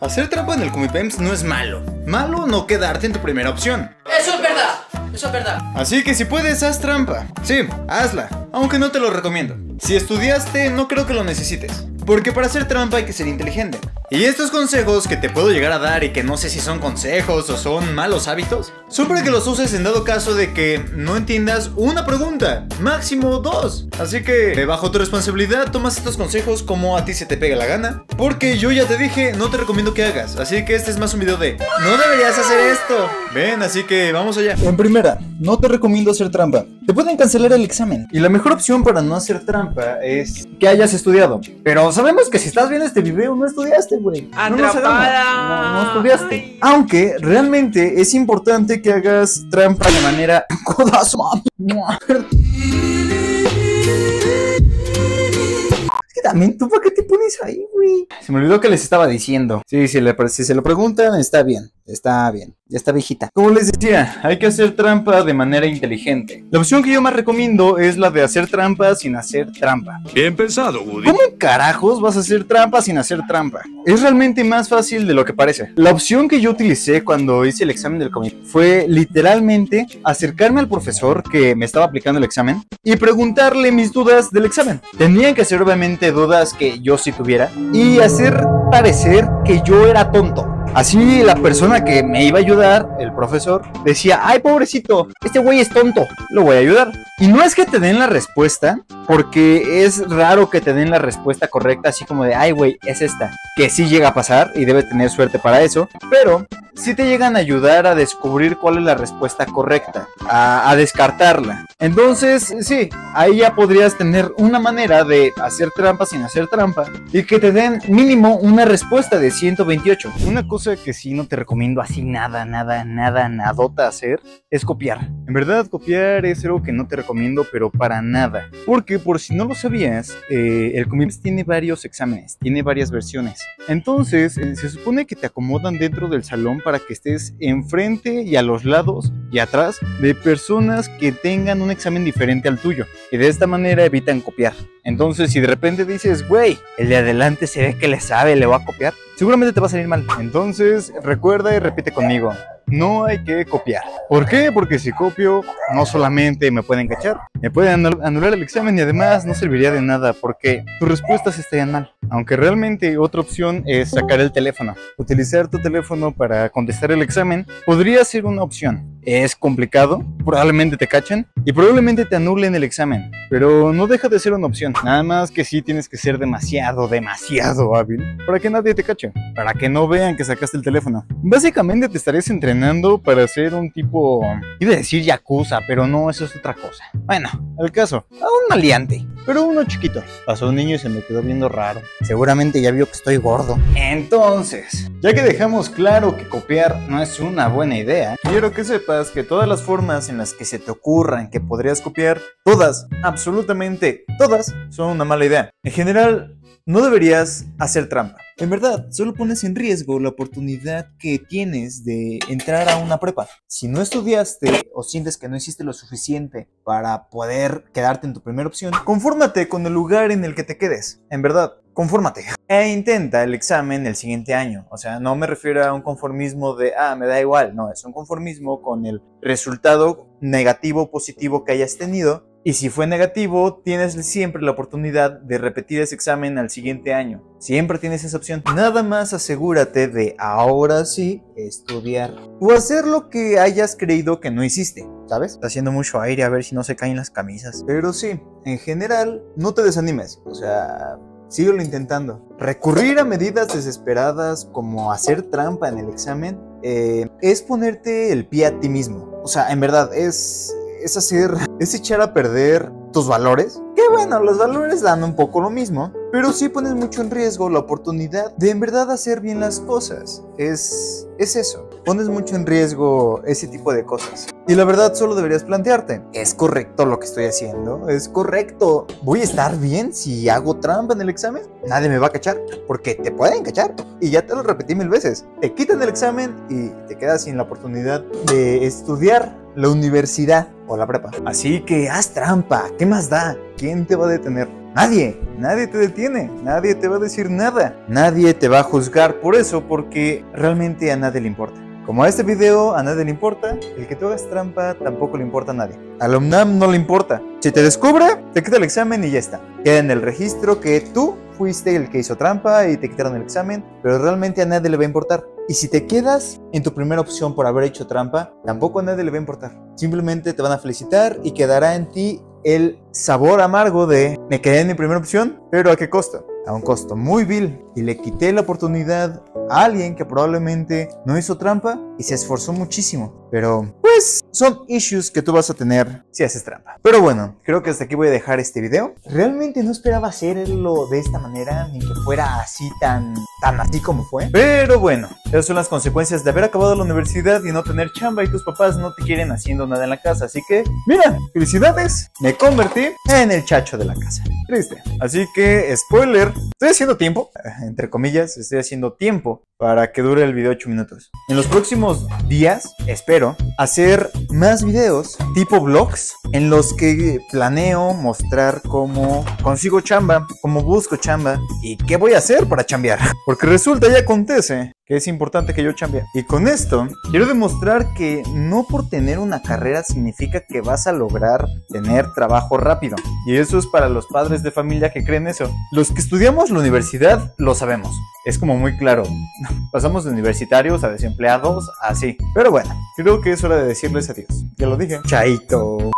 Hacer trampa en el Cumipems no es malo. Malo no quedarte en tu primera opción. Eso es verdad, eso es verdad. Así que si puedes, haz trampa. Sí, hazla, aunque no te lo recomiendo. Si estudiaste, no creo que lo necesites. Porque para hacer trampa hay que ser inteligente. Y estos consejos que te puedo llegar a dar y que no sé si son consejos o son malos hábitos, son para que los uses en dado caso de que no entiendas una pregunta, máximo dos. Así que, bajo tu responsabilidad, tomas estos consejos como a ti se te pega la gana. Porque yo ya te dije, no te recomiendo que hagas. Así que este es más un video de, no deberías hacer esto. Ven, así que vamos allá. En primera, no te recomiendo hacer trampa. Te pueden cancelar el examen. Y la mejor opción para no hacer trampa es que hayas estudiado. Pero sabemos que si estás viendo este video no estudiaste, güey. Atrapada. No, no estudiaste. Aunque realmente es importante que hagas trampa de manera codazo. Es que también tú, ¿para qué te pones ahí, güey? Se me olvidó que les estaba diciendo. Sí, si, le- si se lo preguntan, está bien. Está bien. Ya está viejita. Como les decía, hay que hacer trampa de manera inteligente. La opción que yo más recomiendo es la de hacer trampa sin hacer trampa. Bien pensado, Woody. ¿Cómo carajos vas a hacer trampa sin hacer trampa? Es realmente más fácil de lo que parece. La opción que yo utilicé cuando hice el examen del comité fue literalmente acercarme al profesor que me estaba aplicando el examen y preguntarle mis dudas del examen. Tenían que ser obviamente dudas que yo sí tuviera y hacer parecer que yo era tonto. Así la persona que me iba a ayudar, el profesor, decía, ay pobrecito, este güey es tonto, lo voy a ayudar. Y no es que te den la respuesta, porque es raro que te den la respuesta correcta, así como de, ay güey, es esta, que sí llega a pasar y debe tener suerte para eso, pero sí te llegan a ayudar a descubrir cuál es la respuesta correcta, a, a descartarla. Entonces, sí, ahí ya podrías tener una manera de hacer trampa sin hacer trampa y que te den mínimo una respuesta de 128. Una cosa que sí no te recomiendo así nada, nada, nada, nadota hacer es copiar. En verdad, copiar es algo que no te recomiendo, pero para nada. Porque por si no lo sabías, eh, el Comics tiene varios exámenes, tiene varias versiones. Entonces, eh, se supone que te acomodan dentro del salón para que estés enfrente y a los lados y atrás de personas que tengan un examen diferente al tuyo. Y de esta manera evitan copiar. Entonces, si de repente dices, güey, el de adelante se ve que le sabe, le va a copiar, seguramente te va a salir mal. Entonces, recuerda y repite conmigo. No hay que copiar. ¿Por qué? Porque si copio, no solamente me pueden cachar, me pueden anul- anular el examen y además no serviría de nada porque tus respuestas estarían mal. Aunque realmente otra opción es sacar el teléfono. Utilizar tu teléfono para contestar el examen podría ser una opción. Es complicado, probablemente te cachen y probablemente te anulen el examen, pero no deja de ser una opción. Nada más que sí tienes que ser demasiado, demasiado hábil para que nadie te cache, para que no vean que sacaste el teléfono. Básicamente te estarías entrenando para ser un tipo, iba a decir yakuza, pero no, eso es otra cosa. Bueno, el caso, a un maleante, pero uno chiquito. Pasó un niño y se me quedó viendo raro. Seguramente ya vio que estoy gordo. Entonces, ya que dejamos claro que copiar no es una buena idea, quiero que sepas que todas las formas en las que se te ocurran que podrías copiar, todas, absolutamente todas, son una mala idea. En general, no deberías hacer trampa. En verdad, solo pones en riesgo la oportunidad que tienes de entrar a una prepa. Si no estudiaste o sientes que no hiciste lo suficiente para poder quedarte en tu primera opción, confórmate con el lugar en el que te quedes. En verdad, confórmate. E intenta el examen el siguiente año. O sea, no me refiero a un conformismo de, ah, me da igual. No, es un conformismo con el resultado negativo o positivo que hayas tenido. Y si fue negativo, tienes siempre la oportunidad de repetir ese examen al siguiente año. Siempre tienes esa opción. Nada más asegúrate de ahora sí estudiar. O hacer lo que hayas creído que no hiciste. ¿Sabes? Está haciendo mucho aire a ver si no se caen las camisas. Pero sí, en general, no te desanimes. O sea, síguelo intentando. Recurrir a medidas desesperadas como hacer trampa en el examen eh, es ponerte el pie a ti mismo. O sea, en verdad, es, es hacer, es echar a perder tus valores. Que bueno, los valores dan un poco lo mismo, pero sí pones mucho en riesgo la oportunidad de en verdad hacer bien las cosas. Es, es eso. Pones mucho en riesgo ese tipo de cosas. Y la verdad solo deberías plantearte, ¿es correcto lo que estoy haciendo? ¿Es correcto? ¿Voy a estar bien si hago trampa en el examen? Nadie me va a cachar, porque te pueden cachar. Y ya te lo repetí mil veces. Te quitan el examen y te quedas sin la oportunidad de estudiar la universidad o la prepa. Así que haz trampa, ¿qué más da? ¿Quién te va a detener? Nadie, nadie te detiene, nadie te va a decir nada, nadie te va a juzgar por eso porque realmente a nadie le importa. Como a este video a nadie le importa, el que tú hagas trampa tampoco le importa a nadie. A UNAM no le importa. Si te descubre, te quita el examen y ya está. Queda en el registro que tú fuiste el que hizo trampa y te quitaron el examen, pero realmente a nadie le va a importar. Y si te quedas en tu primera opción por haber hecho trampa, tampoco a nadie le va a importar. Simplemente te van a felicitar y quedará en ti el sabor amargo de me quedé en mi primera opción, pero ¿a qué costo? A un costo muy vil y le quité la oportunidad a alguien que probablemente no hizo trampa y se esforzó muchísimo. Pero, pues, son issues que tú vas a tener si haces trampa. Pero bueno, creo que hasta aquí voy a dejar este video. Realmente no esperaba hacerlo de esta manera, ni que fuera así tan, tan así como fue. Pero bueno, esas son las consecuencias de haber acabado la universidad y no tener chamba y tus papás no te quieren haciendo nada en la casa. Así que, mira, felicidades, me convertí en el chacho de la casa. Triste. Así que, spoiler, estoy haciendo tiempo, entre comillas, estoy haciendo tiempo para que dure el video 8 minutos. En los próximos días, espero, hacer más videos tipo vlogs en los que planeo mostrar cómo consigo chamba, cómo busco chamba y qué voy a hacer para chambear. Porque resulta y acontece es importante que yo chambee. Y con esto quiero demostrar que no por tener una carrera significa que vas a lograr tener trabajo rápido. Y eso es para los padres de familia que creen eso. Los que estudiamos la universidad lo sabemos. Es como muy claro. Pasamos de universitarios a desempleados, así. Pero bueno, creo que es hora de decirles adiós. Ya lo dije. Chaito.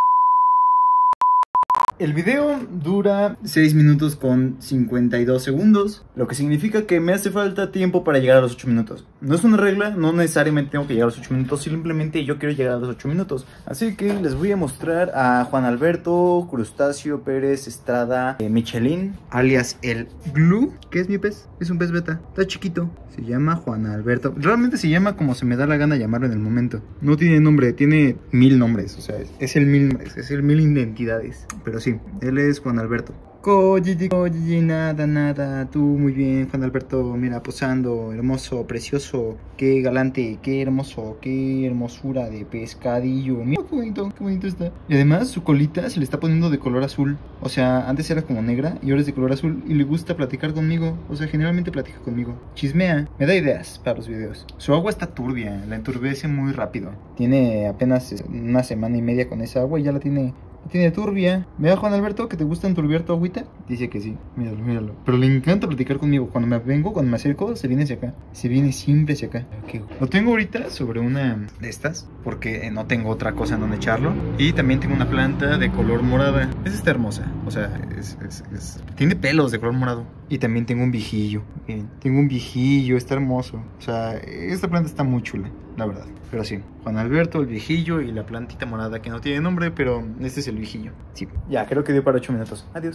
El video dura 6 minutos con 52 segundos, lo que significa que me hace falta tiempo para llegar a los 8 minutos. No es una regla, no necesariamente tengo que llegar a los 8 minutos, simplemente yo quiero llegar a los 8 minutos. Así que les voy a mostrar a Juan Alberto Crustáceo Pérez Estrada eh, Michelin, alias el Glue. ¿Qué es mi pez? Es un pez beta, está chiquito. Se llama Juan Alberto. Realmente se llama como se me da la gana llamarlo en el momento. No tiene nombre, tiene mil nombres. O sea, es el mil es el mil identidades. Pero sí, él es Juan Alberto. Kojiji, nada, nada, tú muy bien, Juan Alberto, mira, posando, hermoso, precioso, qué galante, qué hermoso, qué hermosura de pescadillo, mira qué bonito, qué bonito está. Y además su colita se le está poniendo de color azul, o sea, antes era como negra y ahora es de color azul y le gusta platicar conmigo, o sea, generalmente platica conmigo, chismea, me da ideas para los videos. Su agua está turbia, la enturbece muy rápido, tiene apenas una semana y media con esa agua y ya la tiene tiene turbia. ¿Ve Juan Alberto que te gusta enturbiar tu agüita? Dice que sí. Míralo, míralo. Pero le encanta platicar conmigo. Cuando me vengo, cuando me acerco, se viene hacia acá. Se viene siempre hacia acá. Lo tengo ahorita sobre una de estas. Porque no tengo otra cosa en donde echarlo. Y también tengo una planta de color morada. Esa está hermosa. O sea, es, tiene pelos de color morado. Y también tengo un viejillo. tengo un viejillo. Está hermoso. O sea, esta planta está muy chula la verdad. Pero sí, Juan Alberto, el viejillo y la plantita morada que no tiene nombre, pero este es el viejillo. Sí, ya, creo que dio para 8 minutos. Adiós.